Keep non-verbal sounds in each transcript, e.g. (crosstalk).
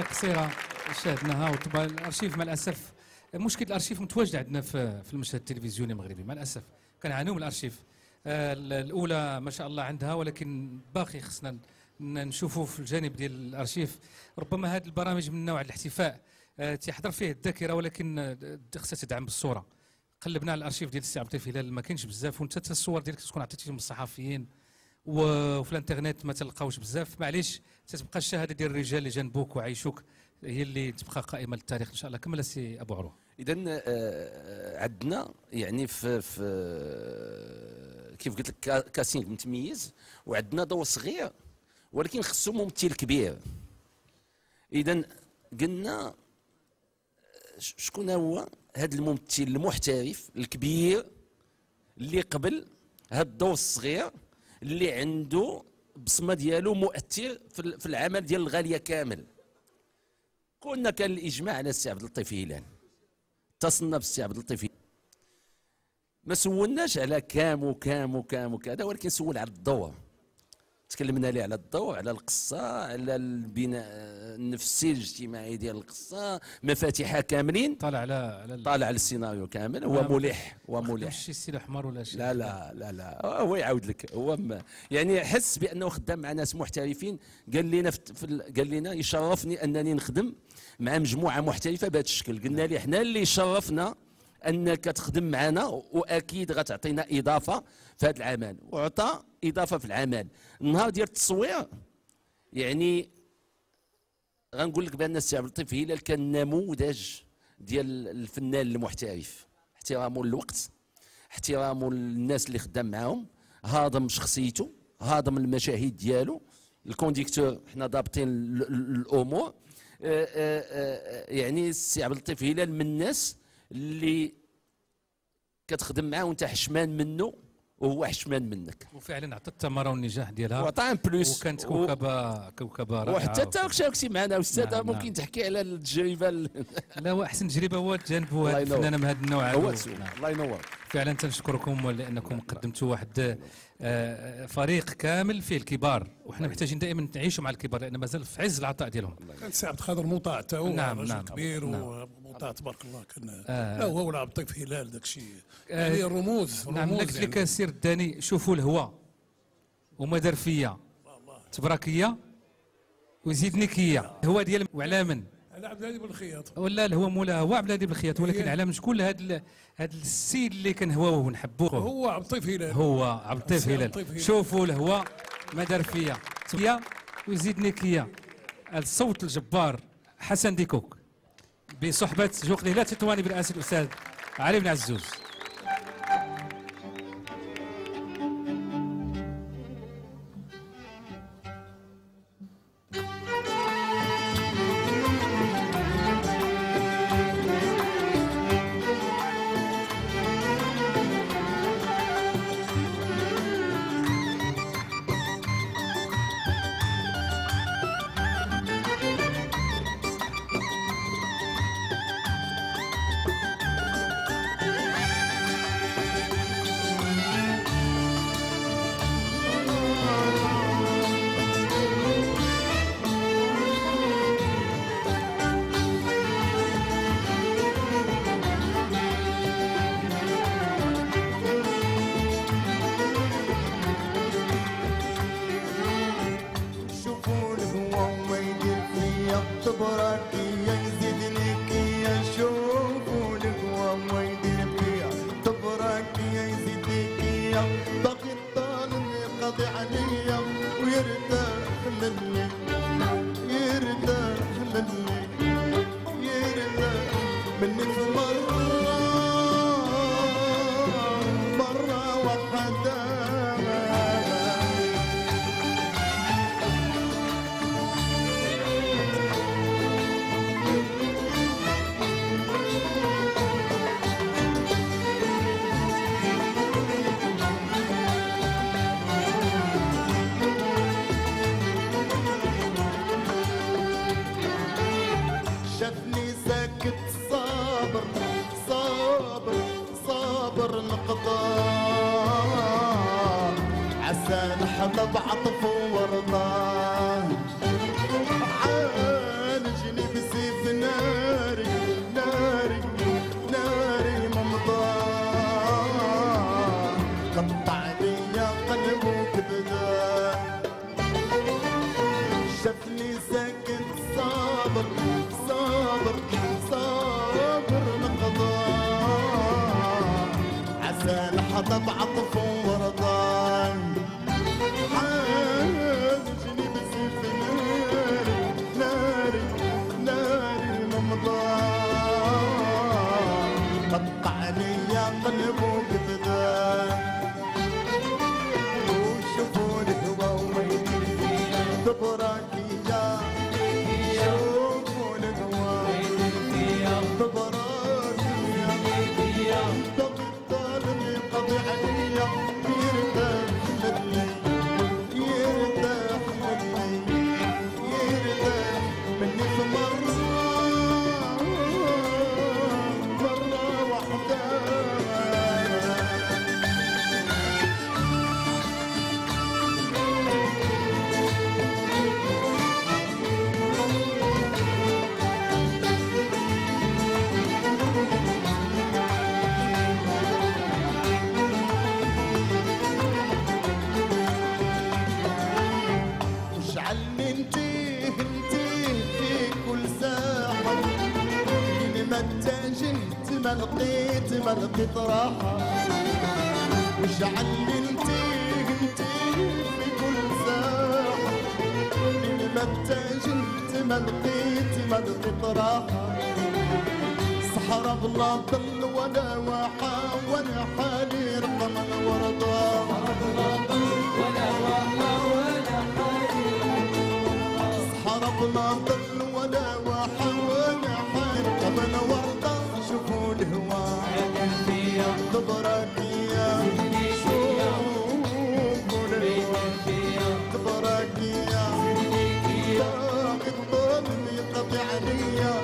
قصيرة شاهدناها وطبعا الأرشيف مع الأسف مشكل الأرشيف متواجد عندنا في المشهد التلفزيوني المغربي مع الأسف. كنعانيو من الأرشيف. آه، الأولى ما شاء الله عندها ولكن باقي خصنا نشوفوا في الجانب ديال الأرشيف. ربما هذه البرامج من نوع الاحتفاء آه، تيحضر فيه الذاكرة ولكن خصها تدعم بالصورة. قلبنا على الأرشيف ديال السي عبد اللطيف هلال ما كاينش بزاف وانت الصور ديالك تكون عطيتيهم للصحفيين وفي الانترنت ما تلقاوش بزاف. معليش تتبقى الشهادة ديال الرجال اللي جنبوك وعيشوك هي اللي تبقى قائمة للتاريخ إن شاء الله. كمل سي أبو عروة. اذا آه، عندنا يعني في, في كيف قلت لك كاسينغ متميز وعندنا ضوء صغير ولكن خصو ممثل كبير. اذا قلنا شكون هو هذا الممثل المحترف الكبير اللي قبل هذا الضوء الصغير؟ اللي عنده بصمة ديالو مؤثر في العمل ديال الغالية كامل. كنا كان الإجماع على السي عبد اللطيف هلال اتصلنا بالسي عبد اللطيف ما سولناش على كام وكام وكام وكذا ولكن سول على الدور. تكلمنا ليه على الضوء على القصة على البناء النفسي الاجتماعي ديال القصة مفاتيحها كاملين طالع على على طالع على السيناريو كامل هو ملح هو ملح شي سي احمر ولا شي لا لا لا لا. هو يعاود لك هو يعني حس بأنه خدام مع ناس محترفين. قال لنا في قال لنا يشرفني أنني نخدم مع مجموعة محترفة بهذا الشكل. قلنا له إحنا اللي شرفنا أنك تخدم معنا وأكيد غتعطينا إضافة في هذا العمل. وعطى إضافة في العمل. النهار ديال التصوير يعني غنقول لك بأن السي عبد اللطيف هلال كان نموذج ديال الفنان المحترف. احترامه للوقت احترامه للناس اللي خدام معاهم هاضم شخصيته هاضم المشاهد ديالو. ال conducteur حنا ضابطين الأمور. آه، آه، آه، يعني السي عبد اللطيف هلال من الناس اللي كتخدم معاه وانت حشمان منه وهو حشمان منك. وفعلا عطى الثمره والنجاح ديالها. وعطى un plus. وكانت كوكبه كوكبة رائعة. وحتى انت شاركتي معنا أستاذ نعم ممكن نعم. تحكي على التجربة لا هو أحسن تجربة هو تجانبوا هذه الفنانه من هذا النوع. هو نعم. الله ينور. فعلا تنشكركم لانكم قدمتوا واحد آه، فريق كامل فيه الكبار. وحنا محتاجين دائما نعيشوا مع الكبار لأن مازال في عز العطاء ديالهم. كان السي عبد القادر مطاع هو نعم نعم. كبير نعم. ومطاع تبارك الله كان آه. لا هو ولا عبد الطيف هلال داك الشيء آه. يعني الرموز نعم لك اللي كسير الداني شوفوا الهواء ومدرفيه تبراكيه وزيدنيكيه هو ديال وعلى من؟ على عبد الهادي بن الخياط ولا هو مولا هو عبد الهادي بن الخياط ولكن على من؟ شكون هذا هذا السيد اللي كنهواوه ونحبوه؟ هو عبد اللطيف هلال. هو عبد اللطيف هلال. شوفوا الهواء مدرفيه فيا. وزيدنيكيه الصوت الجبار. حسن ديكوك. بصحبة جوق لا تتواني برئاسه الاستاذ علي بن عزوز. ما لقيت ما لقيت راحة. وش نتيه نتيه في كل ساعة من ما ابتجلت ما لقيت ما لقيت راحة. صحرا بلا ظل ولا واحة ولا حالي رقم ورضاها صحرا بلا ظل ولا واحة. ولا حالي صحرا بلا ظل Hallelujah.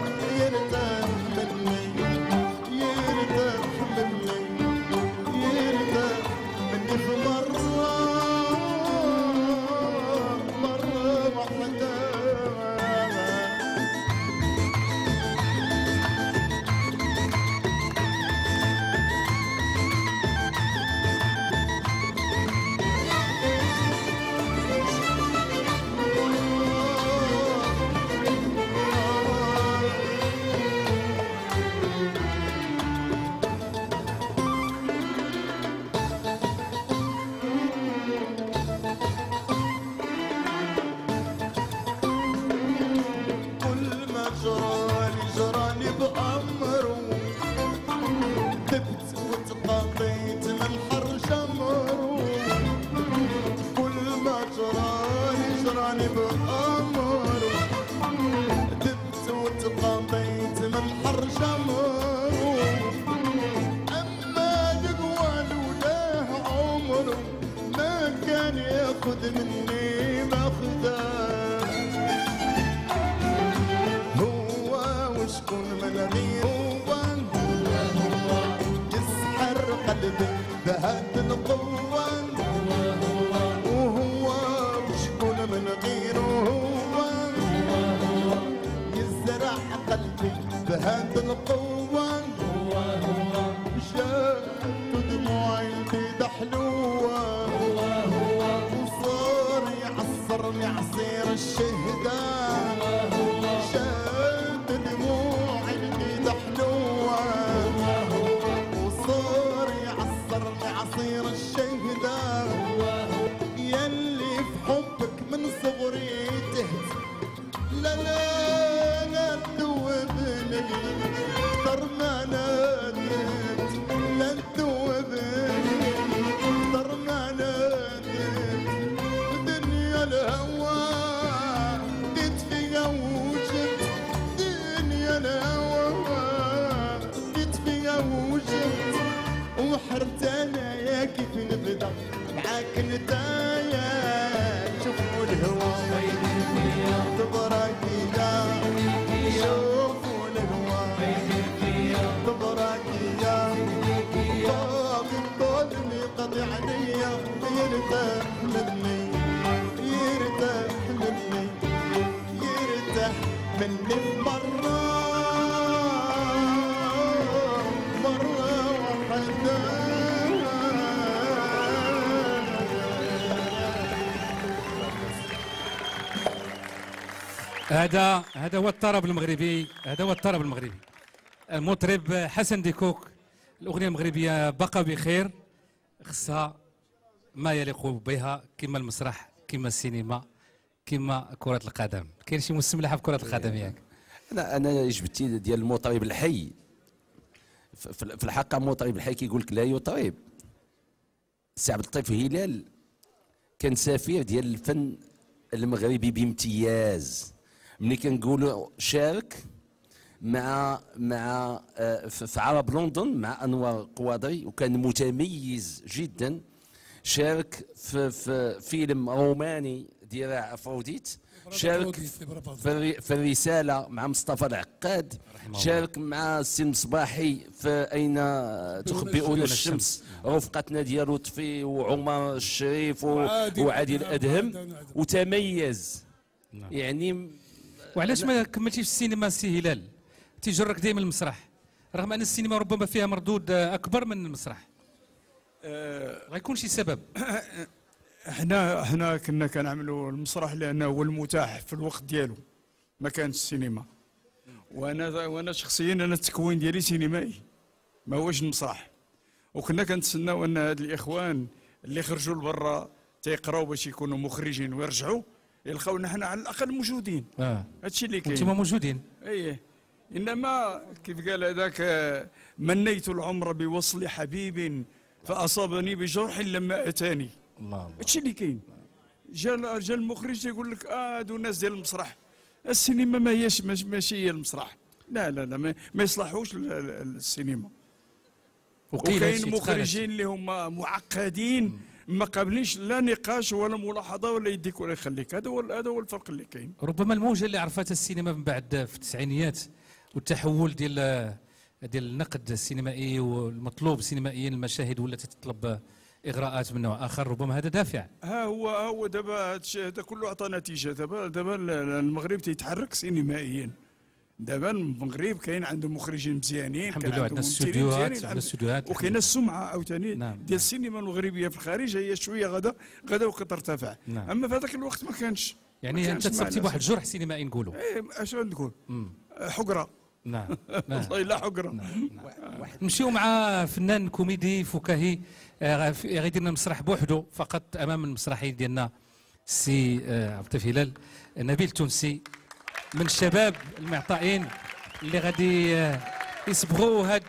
Vòng هذا هذا هو الطرب المغربي هذا هو الطرب المغربي. المطرب حسن ديكوك الأغنية المغربية بقى بخير خصها ما يليق بها كما المسرح كما السينما كما كرة القدم. كاين شي مستملحه في كرة القدم ياك؟ أنا أنا جبتي ديال المطرب الحي. في الحقيقة المطرب الحي كيقول لك لا يطرب. سي عبد اللطيف هلال كان سفير ديال الفن المغربي بامتياز. ملي كنقولوا شارك مع مع آه، في عرب لندن مع انور قواضي وكان متميز جدا شارك في, في فيلم روماني ذراع أفروديت شارك في الرسالة مع مصطفى العقاد شارك مع السي المصباحي في أين تخبئون الشمس؟ رفقتنا ديال لطفي وعمر الشريف وعادل أدهم. وتميز. نعم. يعني وعلاش ما كملتيش في السينما السي هلال؟ تيجرك دائما المسرح. رغم أن السينما ربما فيها مردود أكبر من المسرح. أه غيكون شي سبب. إحنا إحنا كنا كنعملوا المسرح لأنه هو المتاح في الوقت ديالو ما كانش السينما. وأنا وأنا شخصيا أنا التكوين ديالي سينمائي ما هوش المسرح. وكنا كنتسناو أن هاد الإخوان اللي خرجوا لبرا تيقراو باش يكونوا مخرجين ويرجعوا. يلقاونا حنا على الأقل موجودين. آه. هادشي اللي كاين. أنتم موجودين. إيه. إنما كيف قال هذاك منيت العمر بوصل حبيب فأصابني بجرح لما أتاني. الله هادشي اللي كاين. جا جا المخرج يقول لك آه هادو ناس ديال المسرح. السينما ما هيش ماشي هي المسرح. لا لا لا ما, ما يصلحوش السينما. وكاين مخرجين اللي هما معقدين. ما قابلينش لا نقاش ولا ملاحظة ولا يديك ولا يخليك. هذا هو هذا هو الفرق اللي كاين. ربما الموجة اللي عرفتها السينما من بعد في التسعينيات والتحول ديال ديال النقد السينمائي والمطلوب سينمائيا المشاهد ولات تطلب إغراءات من نوع آخر ربما هذا دافع. ها هو ها هو دابا هذا كله عطى نتيجة. دابا دابا المغرب تيتحرك سينمائيا. دابا المغرب كاين عنده مخرجين مزيانين الحمد لله عندنا استوديوهات عندنا استوديوهات وكاين السمعة عاوتاني نعم. ديال السينما المغربيه في الخارج هي شوية غدا غدا وكترتفع نعم. أما في هذاك الوقت ما كانش يعني أنت تصبتي بواحد الجرح سينمائي نقولوا إيه أش نقول؟ حقرة. نعم (laughs) والله لا حقرة. نعم. نمشيو مع فنان كوميدي فكاهي آه، غيدير لنا مسرح بوحده فقط أمام المسرحي ديالنا السي آه، عبد اللطيف هلال نبيل تونسي من الشباب المعطائين اللي غادي آه، يصبغوا هذا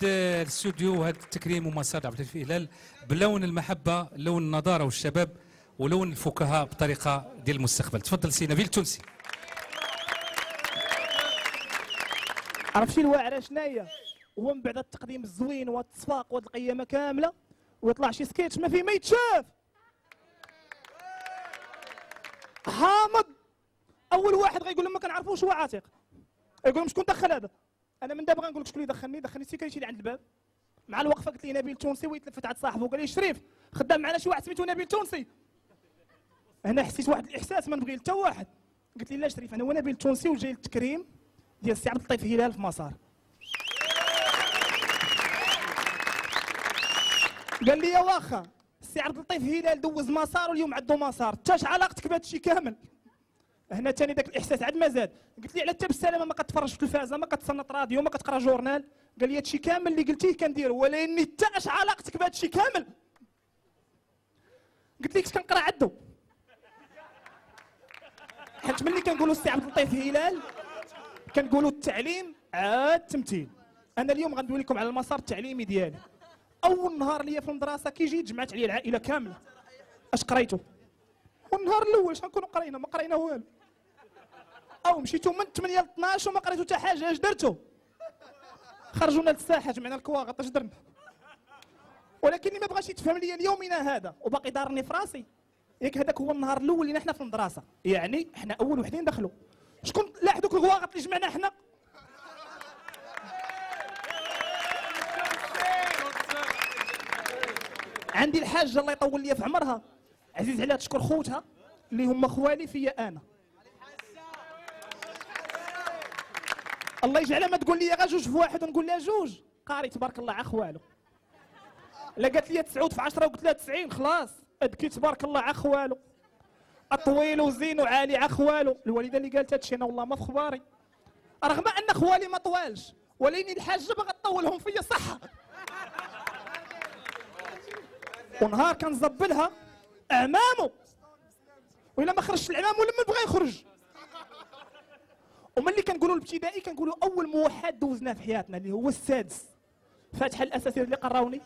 الاستوديو وهذا التكريم ومسار عبد اللطيف هلال بلون المحبة لون النضاره والشباب ولون الفكاهه بطريقة ديال المستقبل. تفضل سي نبيل تونسي عرفتي الواعره شناهي هو من بعد التقديم الزوين والتصفاق وهاد القيامة كاملة ويطلع شي سكيتش ما فيه ما يتشاف. حامض! أول واحد غيقول لهم ما كنعرفوش هو عاتق. يقول لهم شكون دخل هذا؟ أنا من دابا غنقول لك شكون اللي دخلني؟ دخلني سي كيمشي عند الباب. مع الوقفه قلت لي نبيل تونسي ويتلفت عند صاحبه قال لي شريف خدام معنا شي واحد سميتو نبيل تونسي. هنا حسيت واحد الإحساس ما نبغي حتى واحد. قلت لي لا شريف أنا هو نبيل تونسي وجاي للتكريم ديال السي عبد اللطيف هلال في مسار. قال لي يا واخا السي عبد اللطيف هلال دوز مسار واليوم عندو مسار. تاش علاقتك بهذا الشيء كامل؟ هنا ثاني ذاك الإحساس عاد ما زاد قلت لي على حتى بالسلامه ما كتفرج في التلفازه ما كتصنت راديو ما كتقرأ journal. قال لي هادشي كامل اللي قلتيه كندير ولكن حتى أش علاقتك بهذا الشيء كامل. قلت لك كنقرأ عدو. حيت ملي كنقولوا السي عبد اللطيف هلال كنقولوا التعليم عاد التمثيل أنا اليوم غندوي لكم على المسار التعليمي ديالي. أول نهار ليا في المدرسة كي جيت جمعت عليا العائلة كاملة. أش قريتو؟ والنهار الأول اش غنكونوا قرينا؟ ما قرينا والو. أو مشيتو من 8 ل 12 وما قريتو حتى حاجة اش درتو؟ خرجونا للساحة جمعنا الكواغط اش درنا. ولكن اللي ما بغاش يتفهم لي اليومنا هذا وباقي دارني في راسي. ياك هذاك هو النهار الأول اللي حنا في المدرسة. يعني حنا أول وحدين دخلوا. شكون لاح دوك الكواغط اللي جمعنا حنا؟ عندي الحاجة الله يطول لي في عمرها. عزيز عليها تشكر خوتها اللي هما خوالي فيا أنا. الله يجعلها ما تقول لي غير جوج في واحد ونقول لها جوج. قاري تبارك الله عخوالو لا قالت لي تسعود في 10 وقلت لها 90 خلاص. ادكي تبارك الله عخوالو طويل وزين وعالي على خوالو الوالدة اللي قالت هادشي أنا والله ما في خباري. رغم أن خوالي ما طوالش ولكن الحاجة باغا تطولهم فيا صح ونهار كنزبلها اعمامو وإلا ما خرجش العمام ولا ما بغى يخرج. وملي كنقولوا الابتدائي كنقولوا أول موحد دوزناه في حياتنا اللي هو السادس. فاتحه الاساسيه اللي قراوني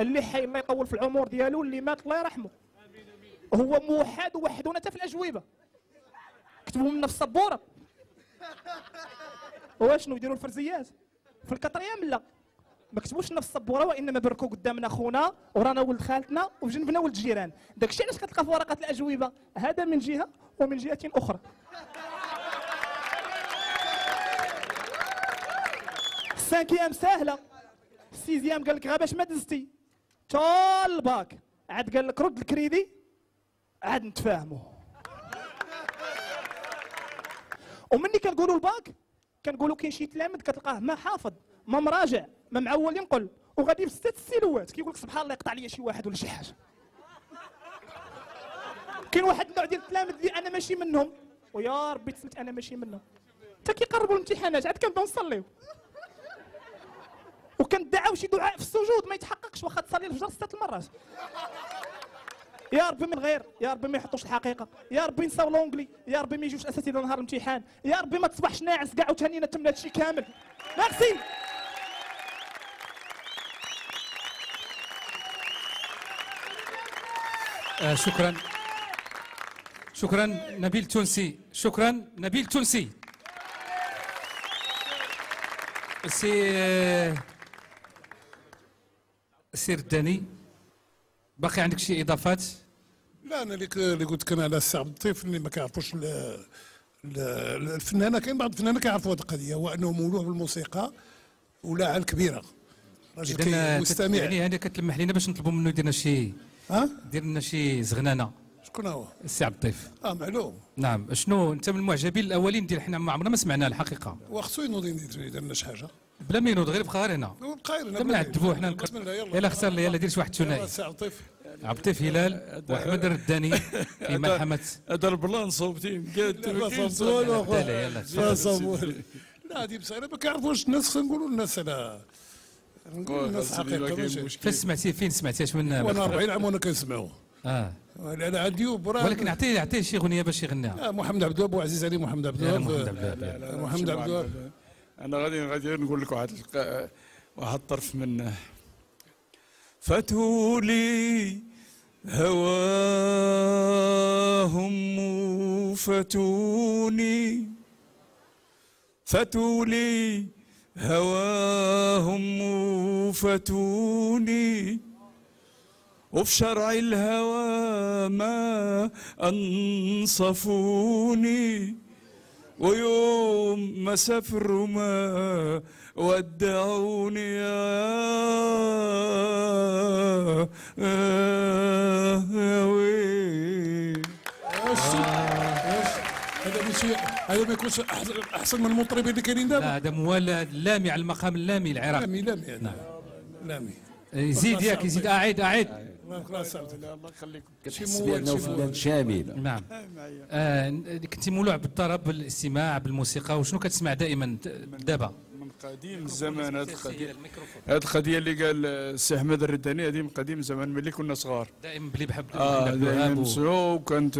اللي حي الله يطول في العمر ديالو اللي مات الله يرحمه. هو موحد ووحدونا حتى في الأجوبة. كتبوا لنا في السبورة. واشنو يديروا الفرزيات؟ في الكطريام لا ما كتبوش لنا في السبورة وإنما بركوا قدامنا خونا ورانا ولد خالتنا وفي جنبنا ولد الجيران داكشي علاش كتلقى في ورقة الأجوبة؟ هذا من جهة ومن جهة أخرى. ال cinquième ساهله ال sixième قال لك غا باش ما دزتي تا عاد قال لك رد الكريدي. عاد نتفاهموا ومني كنقولوا الباك؟ كنقولوا كاين شي تلامذ كتلقاه ما حافظ ما مراجع ما معول ينقل. وغادي في ست سيلوات. كيقول لك سبحان الله يقطع لي شي واحد ولا شي حاجة. كاين واحد النوع ديال التلامذ اللي أنا ماشي منهم. ويا ربي تسمت أنا ماشي منهم. حتى كيقربوا الامتحانات عاد كنبداو نصليو. وكندعاو شي دعاء في السجود ما يتحققش واخا تصلي الفجر ست المرات. يا ربي من غير يا ربي ما يحطوش الحقيقة. يا ربي نساو لونجلي يا ربي ما يجوش اساتذه نهار الامتحان. يا ربي ما تصبحش ناعس كاع وتهنينا تم هادشي كامل. ميرسي. آه شكرا. شكرا نبيل تونسي. شكرا نبيل تونسي. سي آه، سير الداني باقي عندك شي إضافات؟ لا أنا اللي قلت كان على السي عبد اللطيف اللي ما كيعرفوش الفنانة كاين بعض الفنانة كيعرفوا هذه القضية هو انه مولوع بالموسيقى ولاعب كبيره راجل مستمع. يعني هذا كتلمح لنا باش نطلبوا منه يدير لنا شي ها؟ دير لنا شي زغنانة. شكون هو؟ السي عبد اللطيف آه معلوم. نعم. شنو انت من المعجبين الاولين ديال حنا ما عمرنا ما سمعناه الحقيقة. وخصو ينوض يدير لنا شي حاجة. بلا ما ينوض غير بقى غير هنا. بقى غير هنا. نعذبوا حنا يلا. اختار يلا دير شي واحد ثنائي. السي عبد اللطيف عبد اللطيف هلال واحمد الرداني في ملحمه هذا البلان صوبتي. صوت يلا لا هذه مسألة ما كيعرفوش الناس نقولوا للناس أنا نقول للناس حقيقة فين سمعتي فين سمعتي من وأنا 40 عام وأنا كنسمعه آه. عندي ولكن اعطيه اعطيه شي اغنيه باش يغنيها محمد عبد الوهاب وعزيز علي محمد عبد الوهاب. محمد عبد الوهاب. محمد عبد الوهاب. أنا غادي غادي نقول لك واحد واحد الطرف منه فتولي هواهم فتوني فتولي هواهم فتوني وفي شرع الهوى ما أنصفوني. ويوم ما سافروا ما ودعوني يا يا ويل هذا ماشي هذا ما يكونش احسن من المطربين اللي كاينين دابا. لا هذا موالد لامي على المقام اللامي العراقي لامي لامي نعم لامي. يزيد ياك يزيد أعيد أعيد. الله يخليكم. كتحس بأنه فنان شامل. نعم. آه كنت مولوع بالطرب بالاستماع بالموسيقى وشنو كتسمع دائما دابا؟ من قديم الزمان هذه القضية هذه القضية اللي قال السي أحمد الرداني هذه من قديم الزمان ملي كنا صغار. دائما بلي بحب آه دائما وكانت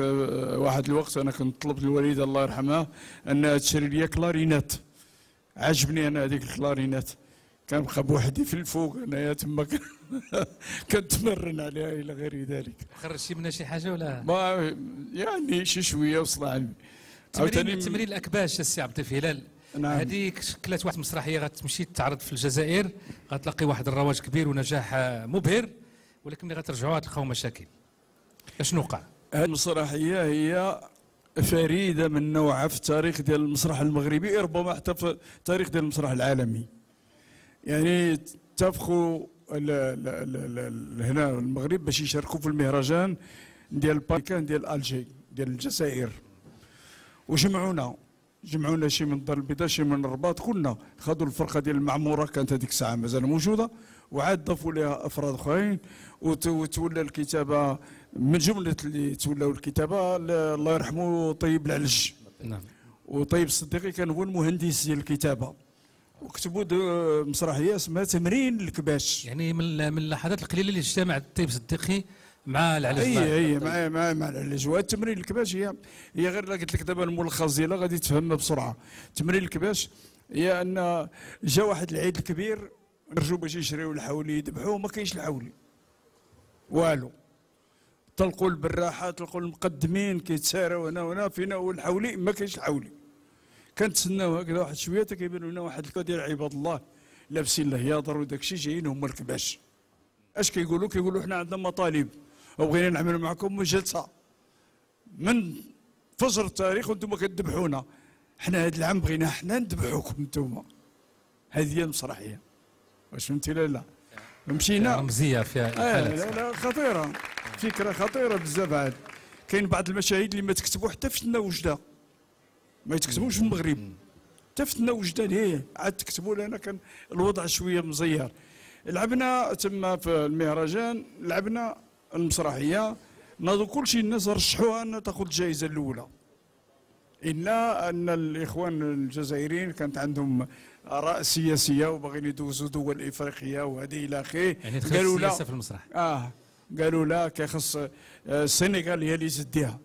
واحد الوقت أنا كنت طلبت الوالدة الله يرحمها انها تشري لي clarinette عجبني أنا هذيك ال clarinette. كان بقى بوحدي في الفوق أنايا تما (laughs) كنتمرن عليها إلى غير ذلك. خرجتي منها شي حاجة ولا؟ ما يعني شي شوية وصل علمي تمرين تمرين الأكباش السي عبد الهلال نعم. هذيك شكلت واحد المسرحية غتمشي تعرض في الجزائر غتلاقي واحد الرواج كبير ونجاح مبهر ولكن ملي غترجعوا غتلقاو مشاكل. أشنو وقع؟ هذه المسرحية هي فريدة من نوعها في التاريخ ديال المسرح المغربي ربما حتى في التاريخ ديال المسرح العالمي. يعني اتفقوا هنا المغرب باش يشاركوا في المهرجان ديال باكان ديال الجي ديال الجزائر. وجمعونا جمعونا شي من دار البيضاء شي من الرباط كلنا خذوا الفرقة ديال المعمورة كانت هذيك الساعة مازال موجودة وعاد ضافوا لها أفراد أخرين وتولى الكتابة من جملة اللي تولاو الكتابة الله يرحمه طيب العلج. نعم. وطيب الصديقي كان هو المهندس ديال الكتابة. وكتبوا مسرحية اسمها تمرين الكباش. يعني من من اللحظات القليلة اللي اجتمع طيب الصديقي مع العلاج اي اي مع مع مع العلاج. التمرين الكباش هي هي غير قلت لك دابا الملخص ديالها غادي تفهمها بسرعة. تمرين الكباش هي أن جا واحد العيد الكبير رجعوا باش يشريوا الحولي يذبحوه ما كاينش الحولي. والو. طلقوا البراحة طلقوا المقدمين كيتساراو هنا وهنا فينا هو الحولي ما كاينش الحولي. كنتسناو هكذا واحد شوية كيبانوا لنا واحد الكا ديال عباد الله. لابسين الهياضر وداك الشيء جايين هما الكباش. اش كيقولوا؟ كيقولوا حنا عندنا مطالب. وبغينا نعمل معكم جلسه من فجر التاريخ وأنتم كتذبحونا. حنا هذا العام بغينا حنا نذبحوكم أنتم هذه هي المسرحية. واش فهمتي لا لا؟ مشينا. رمزيه فيها آه لا لا خطيرة. فكرة خطيرة بزاف عاد. كاين بعض المشاهد اللي ما تكتبوا حتى في وجده ما يتكتبوش في المغرب. حتى في سنه وجده هي عاد تكتبوا لنا كان الوضع شوية مزير لعبنا تما في المهرجان لعبنا المسرحية. ناضوا كل شيء الناس رشحوها انها تاخذ الجائزة الأولى. إلا أن الإخوان الجزائريين كانت عندهم آراء سياسية وباغيين يدوزوا دول إفريقية وهذه إلى آخره. يعني قالوا لا. في المسرح. آه. قالوا لا كيخص السنغال هي اللي تديها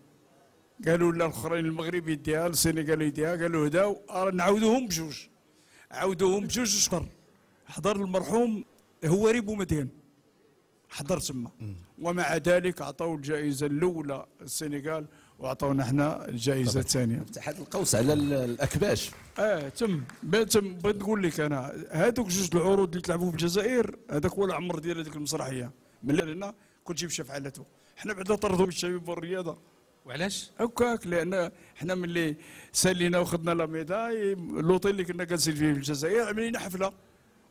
قالوا لا الأخرين المغرب يديها السنغال يديها قالوا هداو نعاودوهم بجوج. عاودوهم بجوج شهر حضر المرحوم هو ريبو مدين. حضر تما. ومع ذلك عطاو الجائزة الأولى السنغال وعطونا إحنا الجائزة الثانية. تحت القوس على الأكباش. آه تم. تم. بغيت نقول لك أنا هذوك جوج العروض اللي تلعبوا في الجزائر هذاك هو العمر ديال هذيك المسرحية. من لنا كل شيء مشى فعلته حنا بعدا طردوا الشباب والرياضة. وعلاش؟ هكاك لأن حنا ملي سالينا وخذنا لا ميداي لوطيل اللي كنا جالسين فيه في الجزائر عملنا حفلة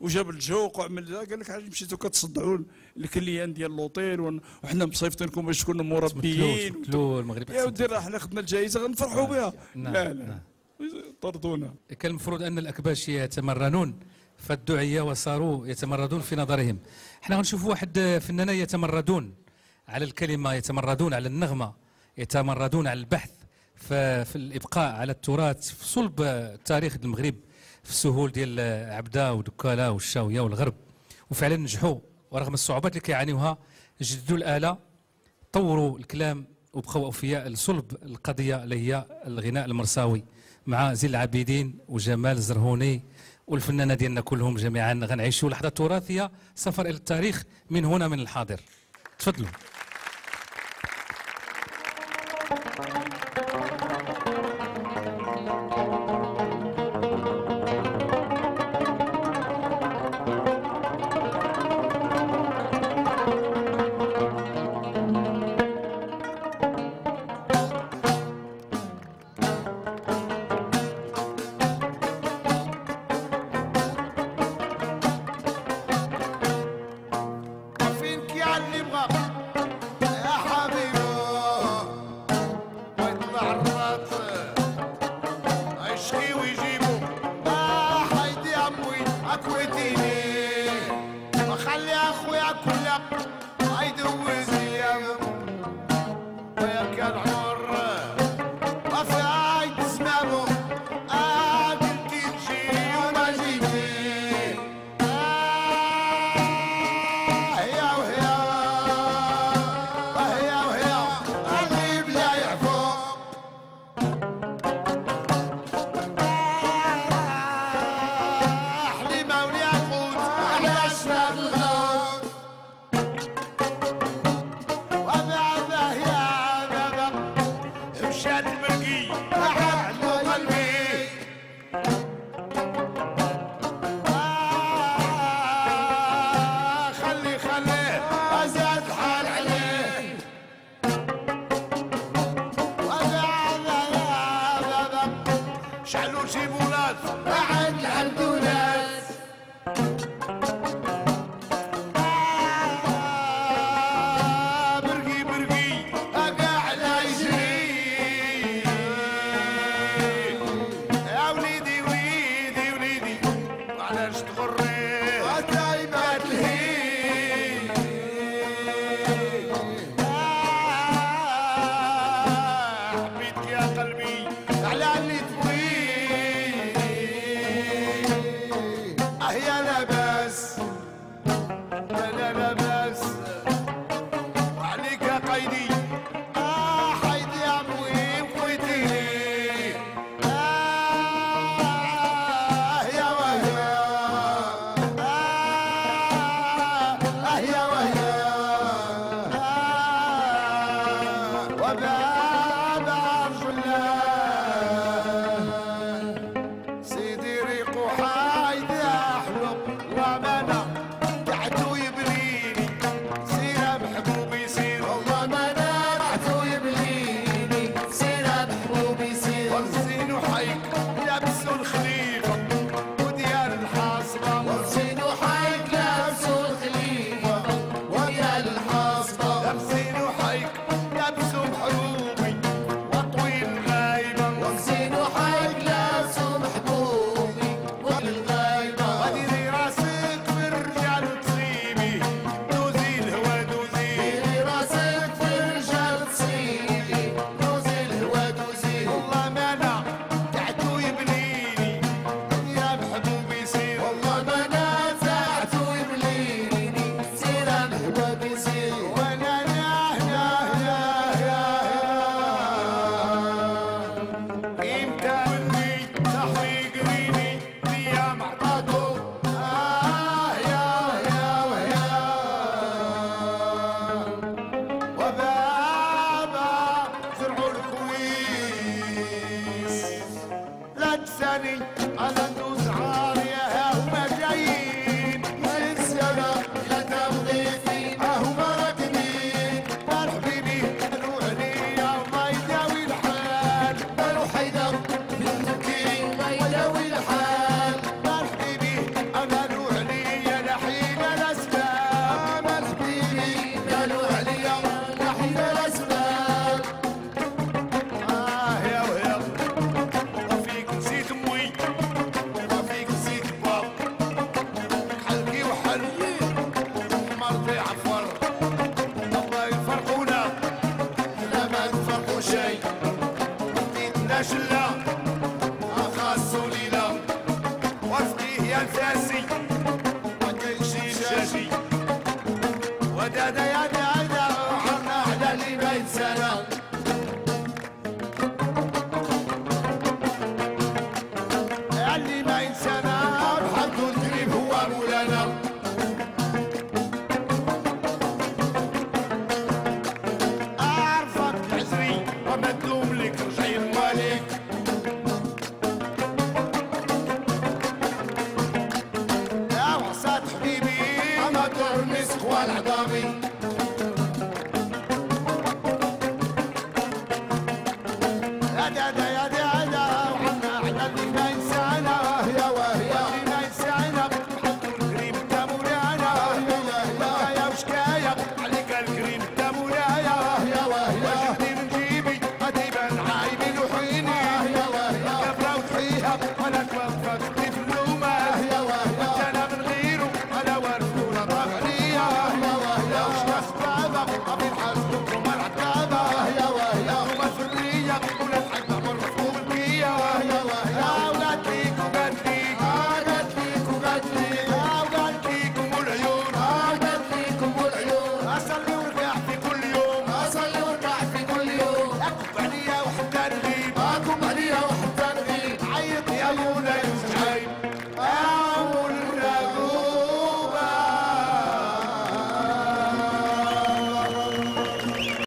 وجاب الجوق وعمل قال لك علاش مشيتوا كتصدعوا الكليان ديال لوطيل وحنا مصيفطينكم باش تكونوا مربيين المغرب يا ودي راه حنا خدنا الجائزة غنفرحوا بها نعم. لا لا نعم. طردونا كان المفروض أن الأكباش يتمرنون فالدعية وصاروا يتمردون في نظرهم إحنا غنشوفوا واحد فنانة يتمردون على الكلمة يتمردون على النغمة يتمردون على البحث في الإبقاء على التراث في صلب تاريخ المغرب في السهول ديال عبده ودكاله والشاوية والغرب. وفعلا نجحوا ورغم الصعوبات اللي كيعانيوها جددوا الآلة طوروا الكلام وبقوا أوفياء لصلب القضية اللي هي الغناء المرساوي مع زين العابدين وجمال الزرهوني والفنانة ديالنا كلهم جميعا. غنعيشوا لحظة تراثية سفر إلى التاريخ من هنا من الحاضر. تفضلوا.